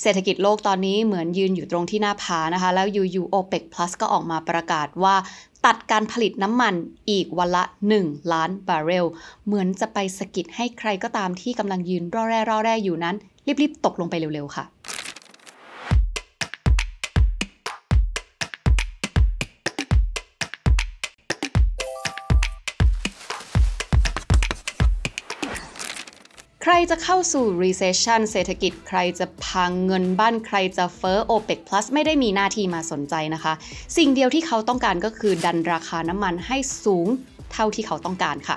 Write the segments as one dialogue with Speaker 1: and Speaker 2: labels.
Speaker 1: เศรษฐกิจโลกตอนนี้เหมือนยืนอยู่ตรงที่หน้าผานะคะ แล้วยู่ๆ OPEC Plus ก็ออกมาประกาศว่าตัดการผลิตน้ำมันอีกวันละ 1 ล้านบาร์เรล เหมือนจะไปสะกิดให้ใครก็ตามที่กำลังยืนร่อแร่ร่อแร่อยู่นั้น รีบๆ ตกลงไปเร็ว ๆ ค่ะ รจะเข้าสู่ recession เศรษฐกิจใครจะพังเงินบ้านใครจะเฟ้อ OPEC Plus ไม่ได้มีหน้าที่มาสนใจนะคะ สิ่งเดียวที่เขาต้องการก็คือดันราคาน้ำมันให้สูงเท่าที่เขาต้องการค่ะ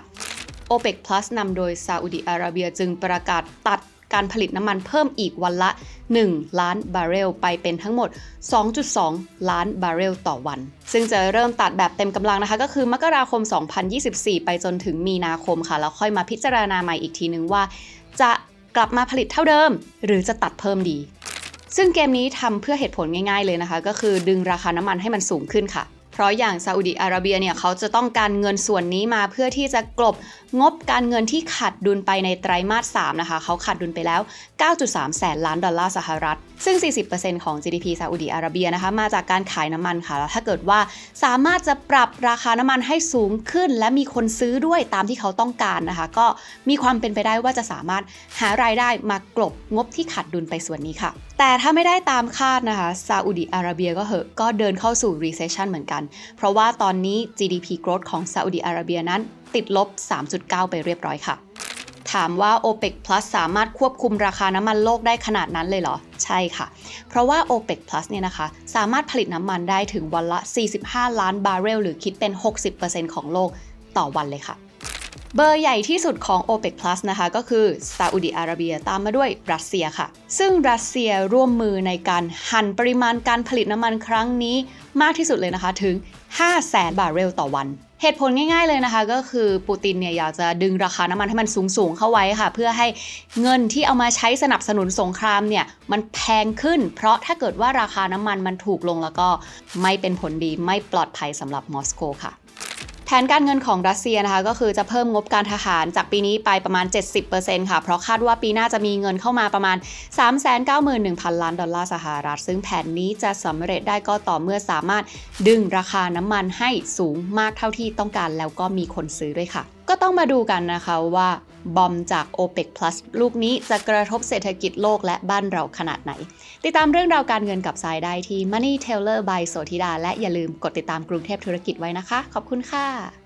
Speaker 1: OPEC Plus นำโดยซาอุดิอาระเบียจึงประกาศตัด การผลิตน้ำมันเพิ่มอีกวันละ 1 ล้านบาร์เรลไปเป็นทั้งหมด 2.2 ล้านบาร์เรลต่อวัน ซึ่งจะเริ่มตัดแบบเต็มกำลังนะคะ ก็คือมกราคม 2024 ไปจนถึงมีนาคมค่ะ แล้วค่อยมาพิจารณาใหม่อีกทีนึงว่า จะกลับมาผลิตเท่าเดิม หรือจะตัดเพิ่มดี ซึ่งเกมนี้ทำเพื่อเหตุผลง่าย ๆเลยนะคะ ก็คือดึงราคาน้ำมันให้มันสูงขึ้นค่ะ เพราะอย่างซาอุดิอาระเบียเนี่ยเขาจะต้องการเงินส่วนนี้มาเพื่อที่จะกลบงบการเงินที่ขาดดุลไปในไตรมาส 3 นะคะ เขาขาดดุลไปแล้ว 9.3 แสนล้านดอลลาร์สหรัฐ ซึ่ง 40%ของ GDP ซาอุดิอาระเบียนะคะ มาจากการขายน้ำมันค่ะ แล้วถ้าเกิดว่าสามารถจะปรับราคาน้ำมันให้สูงขึ้น และมีคนซื้อด้วยตามที่เขาต้องการนะคะ ก็มีความเป็นไปได้ว่าจะสามารถหารายได้มากลบงบที่ขาดดุลไปส่วนนี้ค่ะ แต่ถ้าไม่ได้ตามคาดนะคะ ซาอุดิอาระเบียก็เหอะ ก็เดินเข้าสู่ recession เหมือนกันเพราะว่าตอนนี้ GDP growth ของซาอุดิอาระเบียนั้น ติดลบ 3.9 ไปเรียบร้อยค่ะ ถามว่า OPEC Plus สามารถควบคุมราคาน้ำมันโลกได้ขนาดนั้นเลยเหรอ ใช่ค่ะ เพราะว่า OPEC Plus เนี่ยนะคะ สามารถผลิตน้ำมันได้ถึงวันละ 45 ล้านบาร์เรลหรือคิดเป็น 60%ของโลกต่อวันเลยค่ะ เบอร์ใหญ่ที่สุดของ OPEC Plus นะคะ ก็คือซาอุดิอาระเบียตามมาด้วยรัสเซียค่ะ ซึ่งรัสเซียร่วมมือในการหั่นปริมาณการผลิตน้ำมันครั้งนี้มากที่สุดเลยนะคะถึง5แสนบาร์เรลต่อวัน เหตุผลง่ายๆเลยนะคะ ก็คือปูตินเนี่ยอยากจะดึงราคาน้ำมันให้มันสูงๆเข้าไว้ค่ะ เพื่อให้เงินที่เอามาใช้สนับสนุนสงครามเนี่ยมันแพงขึ้น เพราะถ้าเกิดว่าราคาน้ำมันมันถูกลงแล้วก็ไม่เป็นผลดีไม่ปลอดภัยสำหรับมอสโกค่ะ ผนการเงินของรัสเซียนะคะก็คือจะเพิ่มงบการทหารจากปีนี้ไปประมาณ 70%ค่ะ เพราะคาดว่าปีหน้าจะมีเงินเข้ามาประมาณ 391,000 ล้านดอลลาร์สหรัฐ ซึ่งแผนนี้จะสำเร็จได้ก็ต่อเมื่อสามารถดึงราคาน้ำมันให้สูงมากเท่าที่ต้องการแล้วก็มีคนซื้อด้วยค่ะ ก็ต้องมาดูกันนะคะว่า บอมจาก o p e ป Plus ลูกนี้จะกระทบเศรษฐกิจโลกและบ้านเราขนาดไหน ติดตามเรื่องราวการเงินกับสายได้ที่ Money Teller by โสธิดา และอย่าลืมกดติดตามกรุงเทพธุรกิจไว้นะคะ ขอบคุณค่ะ